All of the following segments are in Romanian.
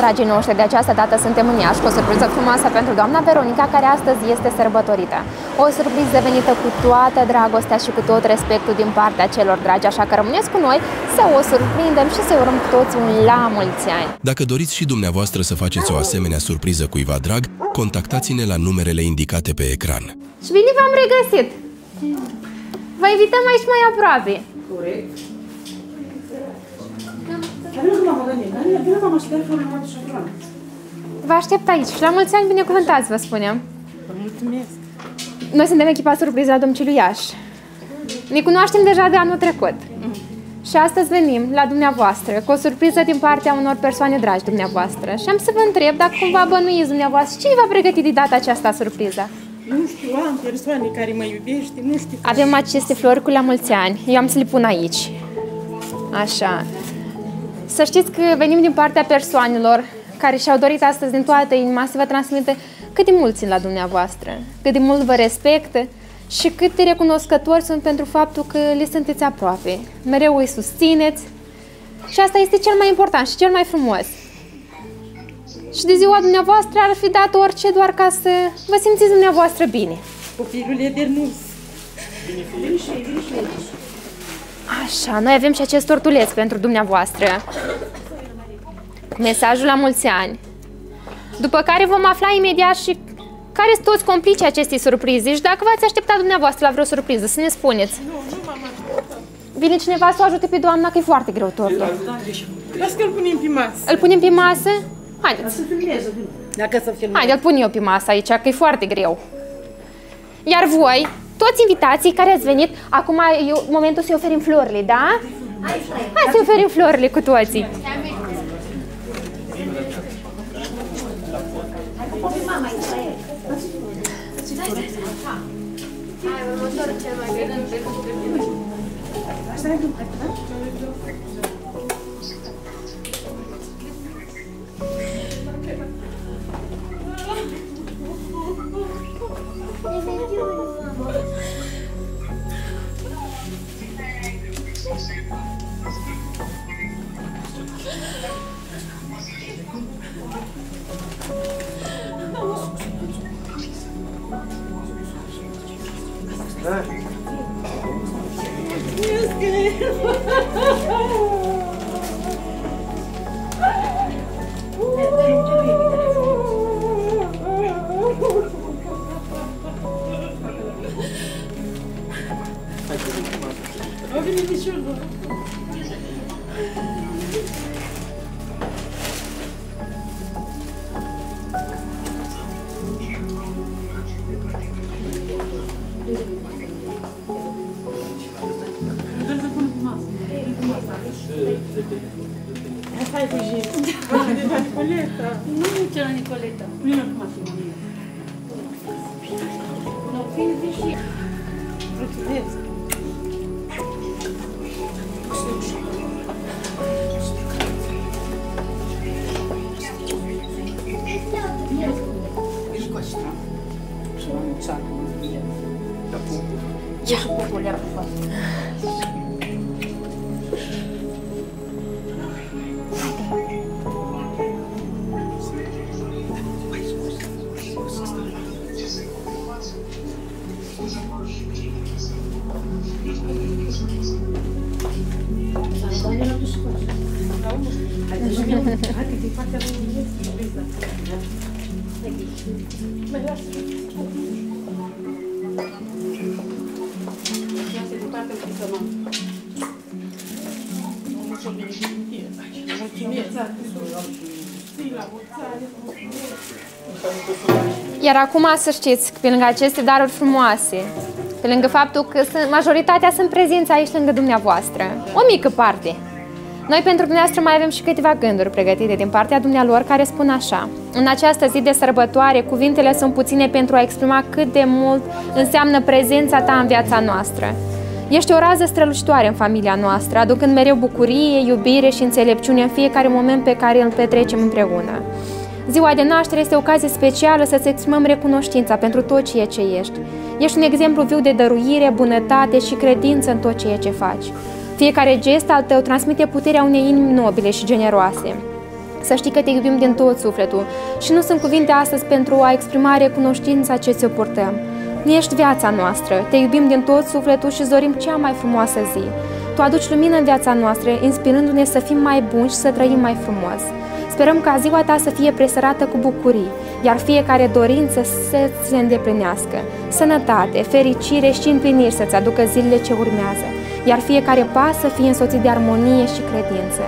dragii noștri, de această dată suntem în Iași cu o surpriză frumoasă pentru doamna Veronica, care astăzi este sărbătorită. O surpriză venită cu toată dragostea și cu tot respectul din partea celor dragi, așa că rămâneți cu noi să o surprindem și să urăm cu toți un la mulți ani. Dacă doriți și dumneavoastră să faceți o asemenea surpriză cuiva drag, contactați-ne la numerele indicate pe ecran. Și bine v-am regăsit! Vă invităm aici mai aproape. Corect. Vă aștept aici și la mulți ani binecuvântați, vă spunem. Mulțumesc. Noi suntem echipa surpriză a domnului Iași. Ne cunoaștem deja de anul trecut. Și astăzi venim la dumneavoastră cu o surpriză din partea unor persoane dragi dumneavoastră. Și am să vă întreb dacă cumva bănuiți dumneavoastră cine va pregăti de data aceasta surpriza. Nu știu, am persoane care mă iubește, nu știu. Avem aceste flori cu la mulți ani. Eu am să le pun aici. Așa. Să știți că venim din partea persoanelor care și-au dorit astăzi din toată inima să vă transmită cât de mult țin la dumneavoastră, cât de mult vă respectă și cât de recunoscători sunt pentru faptul că le sunteți aproape. Mereu îi susțineți și asta este cel mai important și cel mai frumos. Și de ziua dumneavoastră ar fi dat orice doar ca să vă simțiți dumneavoastră bine. Copilul e de nus. Așa, noi avem și acest tortuleț pentru dumneavoastră. Cu mesajul la mulți ani. După care vom afla imediat și care sunt toți complicii acestei surprize și dacă v-ați așteptat dumneavoastră la vreo surpriză, să ne spuneți. Vine cineva să o ajute pe doamna, că e foarte greu tortul. Las că îl punem pe masă. Îl punem pe masă? Haideți, Dacă să filmăm. haide, îl pun eu pe masă aici, că e foarte greu. Iar voi, toți invitații care ați venit, acum e momentul să-i oferim florile, da? Hai să-i oferim florile cu toții. O Hai cu jir. De la Nicoleta. Nu nici la Nicoleta. Vină cum ați mie. Nu, vin și Mulțumesc. Iar acum să știți că pe lângă aceste daruri frumoase, pe lângă faptul că sunt, majoritatea sunt prezenți aici lângă dumneavoastră, o mică parte, noi pentru dumneavoastră mai avem și câteva gânduri pregătite din partea dumnealor care spun așa. În această zi de sărbătoare, cuvintele sunt puține pentru a exprima cât de mult înseamnă prezența ta în viața noastră. Ești o rază strălucitoare în familia noastră, aducând mereu bucurie, iubire și înțelepciune în fiecare moment pe care îl petrecem împreună. Ziua de naștere este o ocazie specială să-ți exprimăm recunoștința pentru tot ceea ce ești. Ești un exemplu viu de dăruire, bunătate și credință în tot ceea ce faci. Fiecare gest al tău transmite puterea unei inimi nobile și generoase. Să știi că te iubim din tot sufletul și nu sunt cuvinte astăzi pentru a exprima recunoștința ce ți-o purtăm. Nu ești viața noastră, te iubim din tot sufletul și dorim cea mai frumoasă zi. Tu aduci lumină în viața noastră, inspirându-ne să fim mai buni și să trăim mai frumos. Sperăm ca ziua ta să fie presărată cu bucurii, iar fiecare dorință să se îndeplinească. Sănătate, fericire și împliniri să-ți aducă zilele ce urmează, iar fiecare pas să fie însoțit de armonie și credință.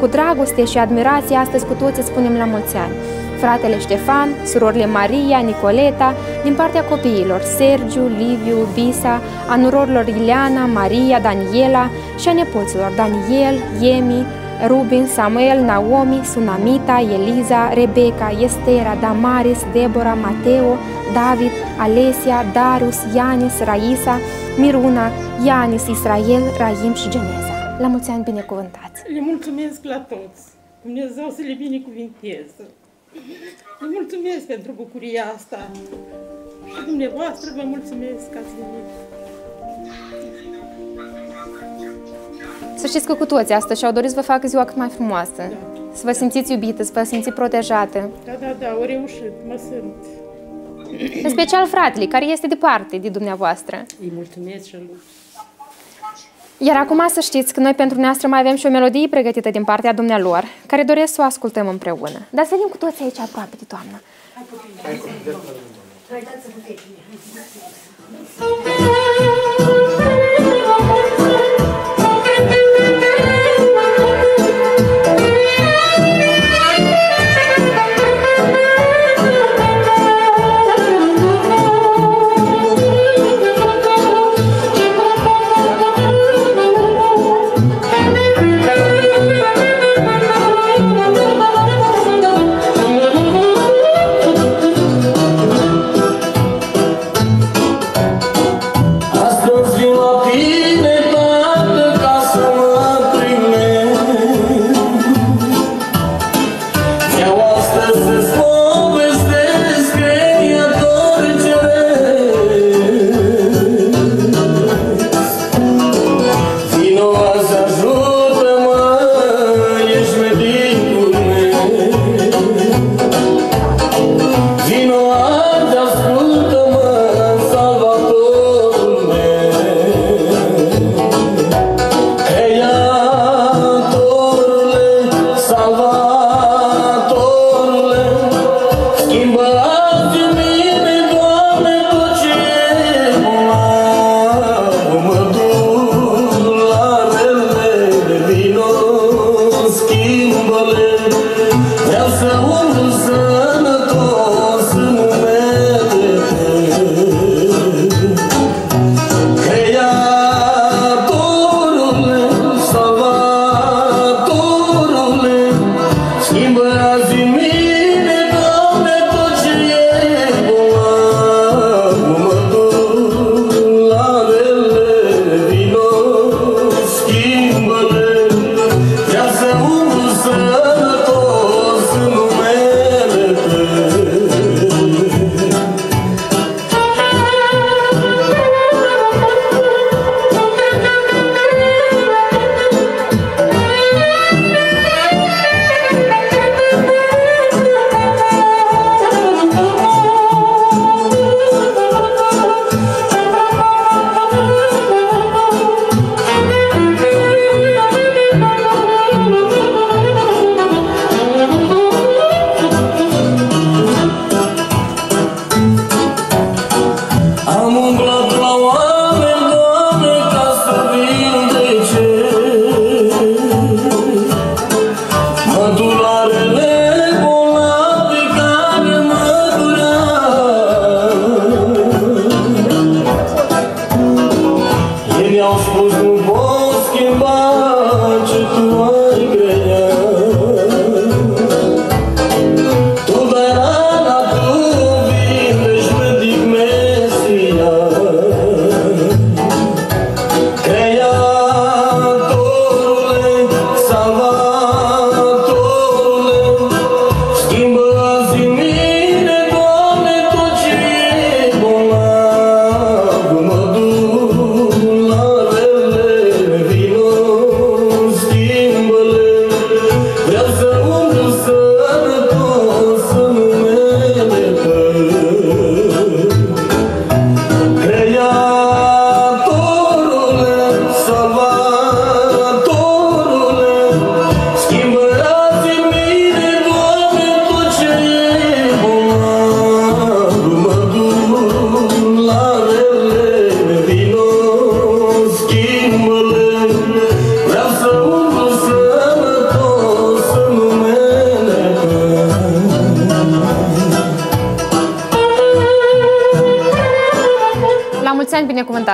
Cu dragoste și admirație, astăzi cu toți îți spunem la mulți ani. Fratele Ștefan, surorile Maria, Nicoleta, din partea copiilor Sergiu, Liviu, Bisa, a nurorilor Ileana, Maria, Daniela și a nepoților Daniel, Yemi, Rubin, Samuel, Naomi, Sunamita, Eliza, Rebecca, Estera, Damaris, Deborah, Mateo, David, Alesia, Darius, Ianis, Raisa, Miruna, Ianis, Israel, Raim și Geneza. La mulți ani binecuvântați! Le mulțumesc la toți. Dumnezeu să le binecuvinteze. Le mulțumesc pentru bucuria asta. Și dumneavoastră vă mulțumesc că ați venit. Să știți că cu toți astăzi și-au dorit să vă facă ziua cât mai frumoasă. Să vă simțiți iubită, să vă simțiți protejată. Da, da, da, au reușit, mă sunt. În special fratele, care este departe de dumneavoastră. Îi mulțumesc și lui. Iar acum să știți că noi pentru dumneavoastră mai avem și o melodie pregătită din partea dumnealor, care doresc să o ascultăm împreună. Dar să venim cu toți aici aproape de toamnă. Thank Well,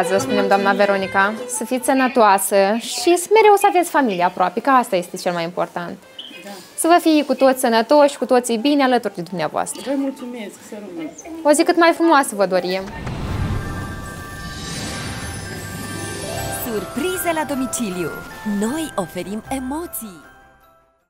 ani binecuvântați, vă spunem, doamna Veronica. Să fiți sănătoasă și să mereu să aveți familie aproape, că asta este cel mai important. Da. Să vă fie cu toți sănătoși, cu toții bine alături de dumneavoastră. Vă mulțumesc, să rămân. O zi cât mai frumoasă vă dorim. Surprize la domiciliu. Noi oferim emoții.